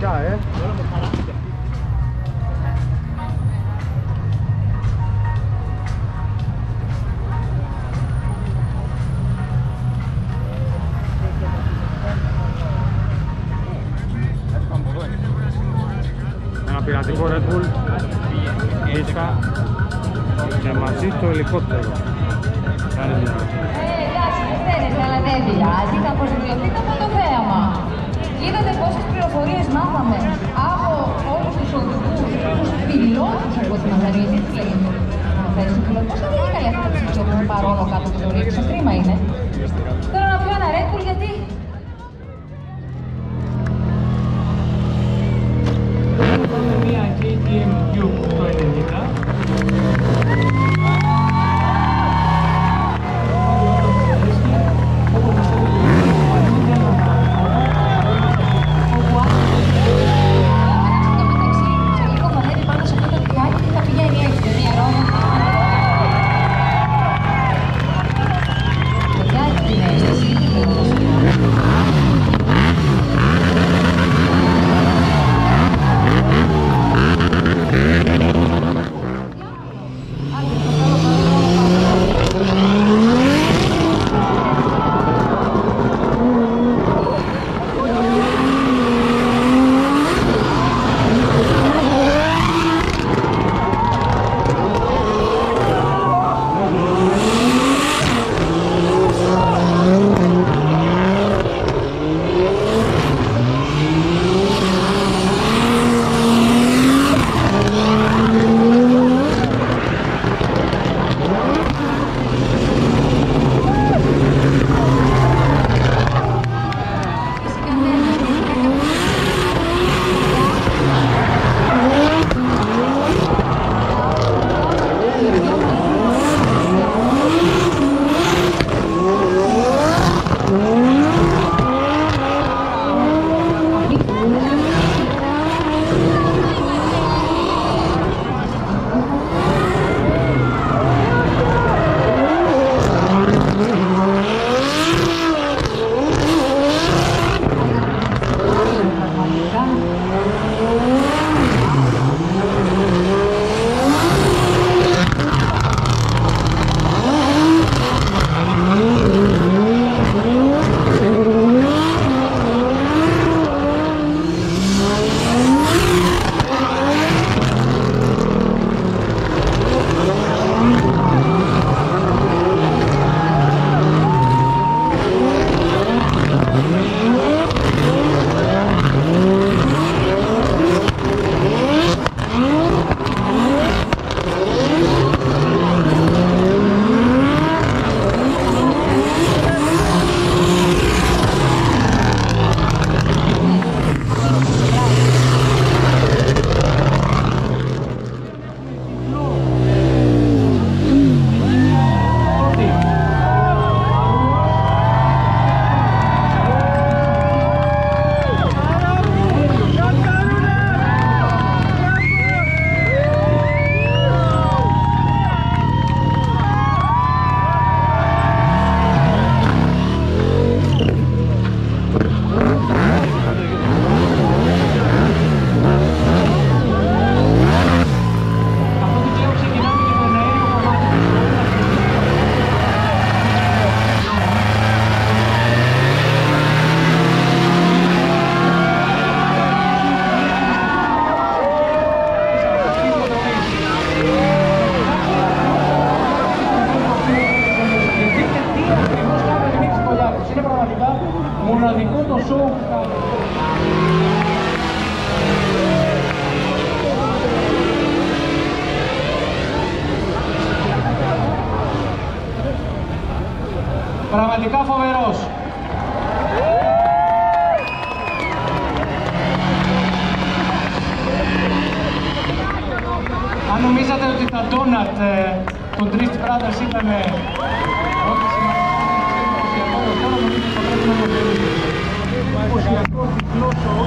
guy. Eh? λάβαμε από όλους τους οδηγούς, τους πιλότους από τη Μαθαρίνη, τη θέση του Πώς θα είναι καλή αυτή που παρόλο κάτω από το ρίξο, κρίμα είναι. Θέλω να ένα γιατί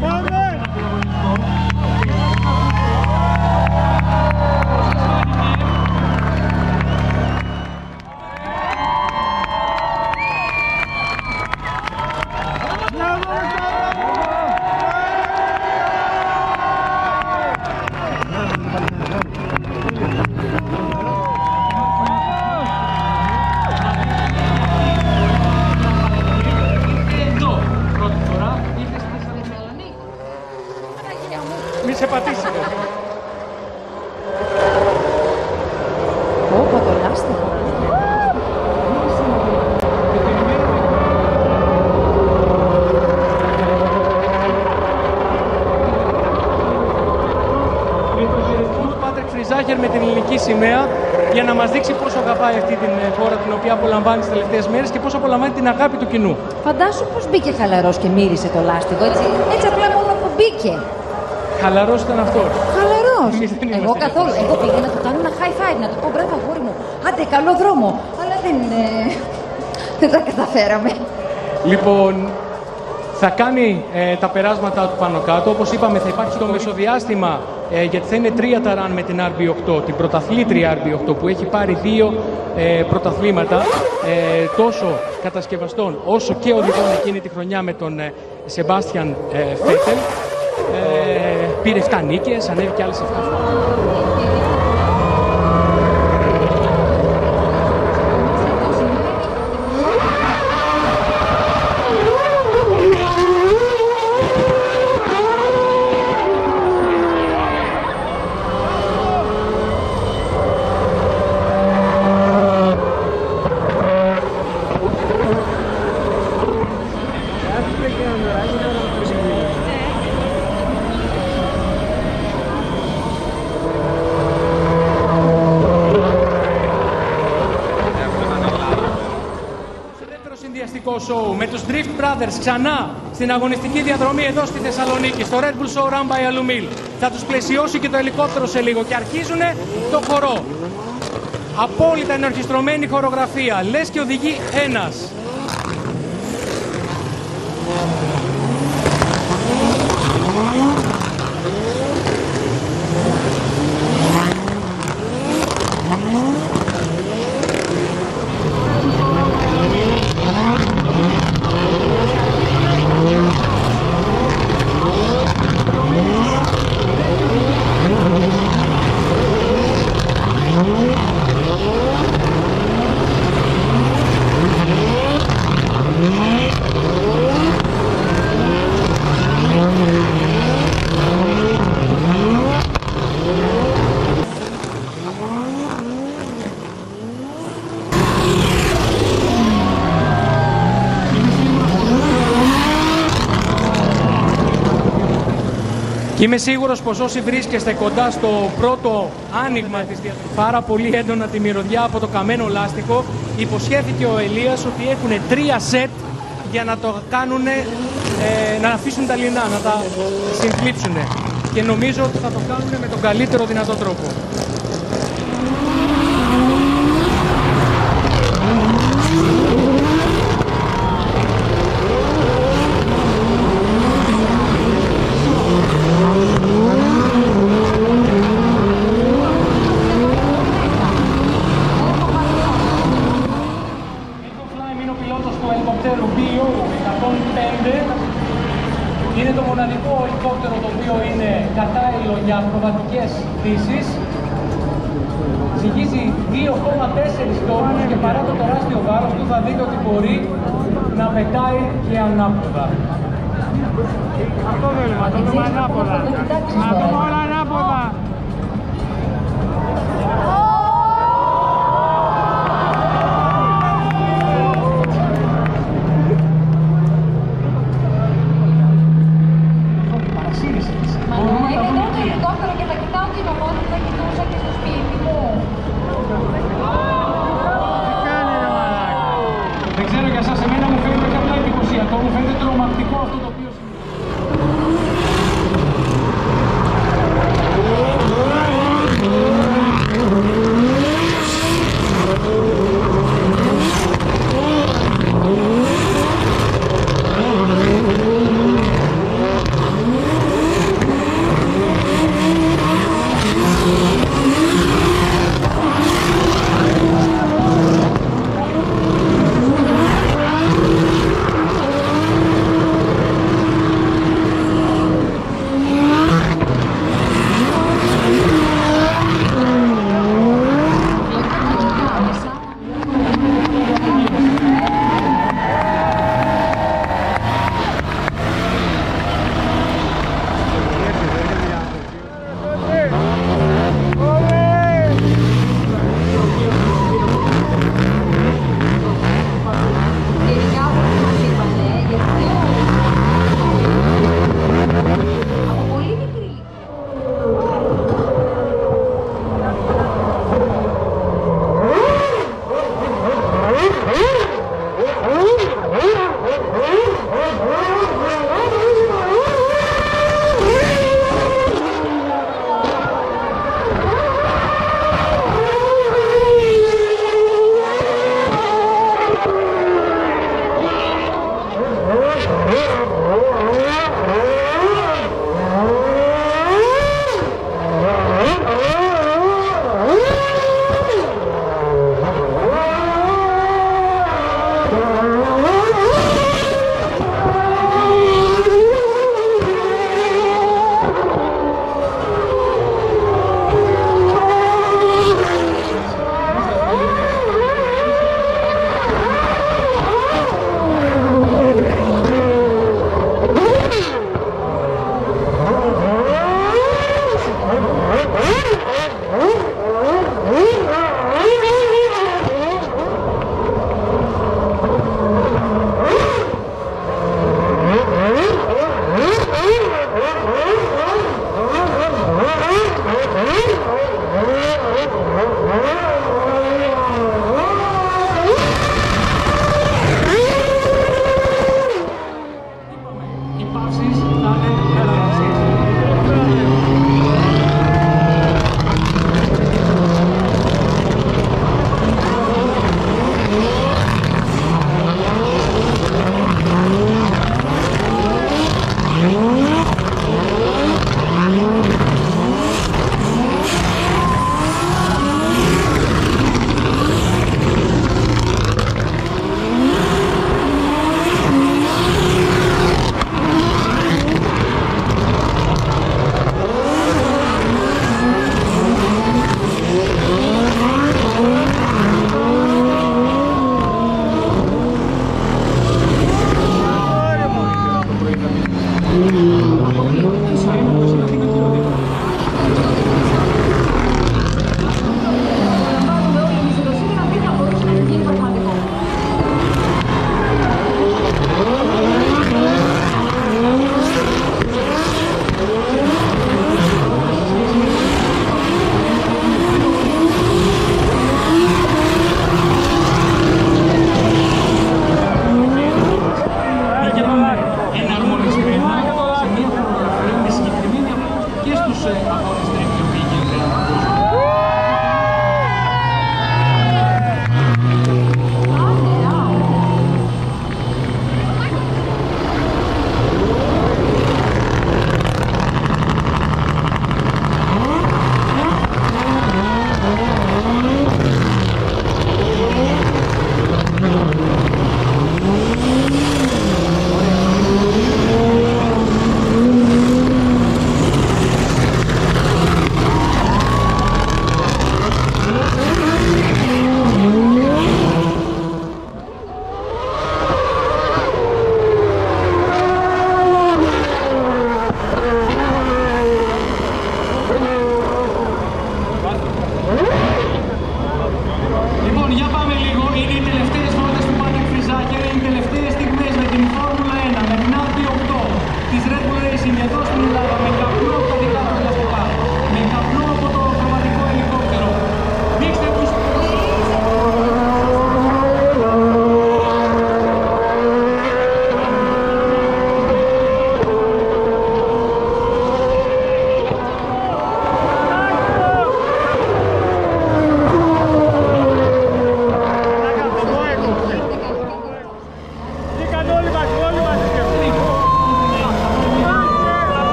Vamos! Σημαία για να μας δείξει πόσο αγαπάει αυτή την ε, χώρα την οποία απολαμβάνει τις τελευταίες μέρες και πόσο απολαμβάνει την αγάπη του κοινού. Φαντάσου πως μπήκε χαλαρός και μύρισε το λάστιχο, έτσι, έτσι απλά μόνο που μπήκε. Χαλαρός ήταν αυτός. Χαλαρός. Εμείς δεν Εγώ είμαστε καθόλου. Εγώ πήγα να του κάνω ένα high five, να του πω μπράβο αγόρι μου. Άντε, καλό δρόμο. Αλλά δεν, ε, δεν τα καταφέραμε. Λοιπόν, θα κάνει ε, τα περάσματα του πάνω κάτω. Όπως είπαμε, θα υπάρχει το μεσοδιάστημα ε, γιατί θα είναι τρία τα run με την RB8, την πρωταθλήτρια RB8 που έχει πάρει δύο ε, πρωταθλήματα ε, τόσο κατασκευαστών όσο και οδηγών εκείνη τη χρονιά με τον ε, Σεμπάστιαν ε, Φέτελ. Ε, πήρε 7 νίκες, ανέβηκε άλλες 7 φορές. Στο δεύτερο συνδυαστικό σοου με τους Drift Brothers ξανά στην αγωνιστική διαδρομή εδώ στη Θεσσαλονίκη, στο Red Bull Show Run by Alumil. Θα τους πλαισιώσει και το ελικόπτερο σε λίγο και αρχίζουν το χορό. Απόλυτα ενορχιστρωμένη χορογραφία, λες και οδηγεί ένας. Και είμαι σίγουρος πως όσοι βρίσκεστε κοντά στο πρώτο άνοιγμα της διαδρομής, πάρα πολύ έντονα τη μυρωδιά από το καμένο λάστιχο, υποσχέθηκε ο Ελίας ότι έχουν τρία σετ για να το κάνουν, ε, να αφήσουν τα λινά, να τα συμπλήψουν. Και νομίζω ότι θα το κάνουν με τον καλύτερο δυνατό τρόπο. Nico Klein είναι ο πιλότος του ελικοπτέρου BU 105. Είναι το μοναδικό ελικόπτερο το οποίο είναι κατάλληλο για ακροβατικές πτήσεις. Ζυγίζει 2,4 τόνους και παρά το τεράστιο βάρος του θα δείτε ότι μπορεί να πετάει και ανάποδα. Αυτό θέλουμε, να το δούμε ανάποδα. Να δούμε όλα ανάποδα.